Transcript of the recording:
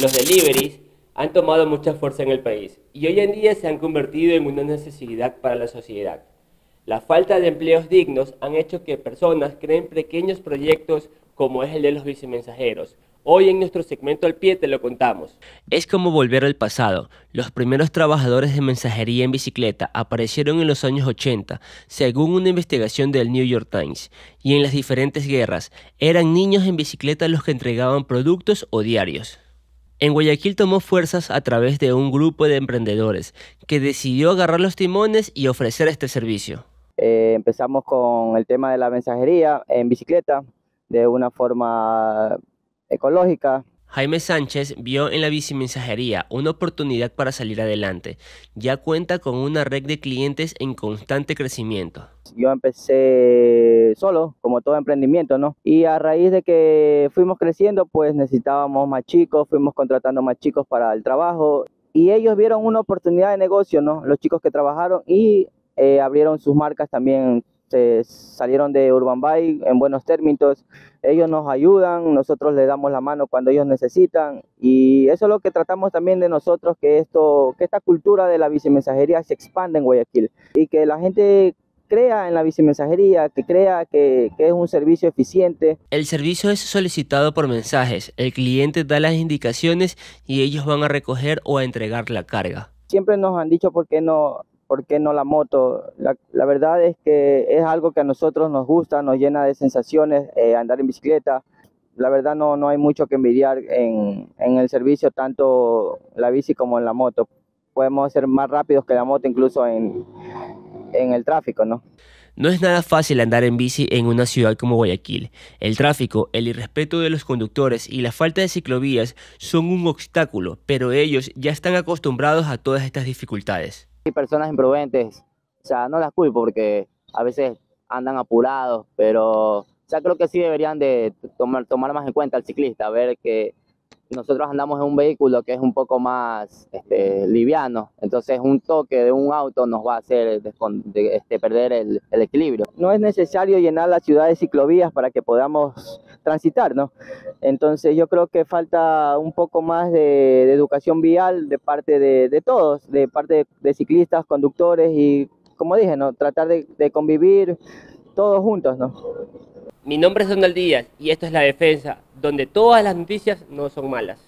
Los deliveries han tomado mucha fuerza en el país y hoy en día se han convertido en una necesidad para la sociedad. La falta de empleos dignos han hecho que personas creen pequeños proyectos como es el de los vicemensajeros. Hoy en nuestro segmento al pie te lo contamos. Es como volver al pasado. Los primeros trabajadores de mensajería en bicicleta aparecieron en los años 80, según una investigación del New York Times, y en las diferentes guerras eran niños en bicicleta los que entregaban productos o diarios. En Guayaquil tomó fuerzas a través de un grupo de emprendedores que decidió agarrar los timones y ofrecer este servicio. Eh, empezamos con el tema de la mensajería en bicicleta de una forma ecológica. Jaime Sánchez vio en la bicimensajería una oportunidad para salir adelante. Ya cuenta con una red de clientes en constante crecimiento. Yo empecé solo, como todo emprendimiento, ¿no? Y a raíz de que fuimos creciendo, pues necesitábamos más chicos, fuimos contratando más chicos para el trabajo y ellos vieron una oportunidad de negocio, ¿no? Los chicos que trabajaron y eh, abrieron sus marcas también, se salieron de Urban Bike en buenos términos, ellos nos ayudan, nosotros les damos la mano cuando ellos necesitan y eso es lo que tratamos también de nosotros, que, esto, que esta cultura de la bicimensajería se expanda en Guayaquil y que la gente crea en la bicimensajería, que crea que, que, es un servicio eficiente. El servicio es solicitado por mensajes, el cliente da las indicaciones y ellos van a recoger o a entregar la carga. Siempre nos han dicho por qué no ¿por qué no la moto? La, verdad es que es algo que a nosotros nos gusta, nos llena de sensaciones eh, andar en bicicleta. La verdad no, no hay mucho que envidiar en, en, el servicio, tanto la bici como en la moto. Podemos ser más rápidos que la moto incluso en, en el tráfico, ¿no? No es nada fácil andar en bici en una ciudad como Guayaquil. El tráfico, el irrespeto de los conductores y la falta de ciclovías son un obstáculo, pero ellos ya están acostumbrados a todas estas dificultades personas imprudentes, o sea, no las culpo porque a veces andan apurados, pero o sea, creo que sí deberían de tomar, tomar más en cuenta al ciclista, ver que nosotros andamos en un vehículo que es un poco más este, liviano, entonces un toque de un auto nos va a hacer este, perder el, equilibrio. No es necesario llenar la ciudad de ciclovías para que podamos transitar, ¿no? Entonces yo creo que falta un poco más de, de educación vial de parte de, de, todos, de parte de, ciclistas, conductores y, como dije, ¿no? Tratar de, convivir todos juntos, ¿no? Mi nombre es Donald Díaz y esto es La Defensa, donde todas las noticias no son malas.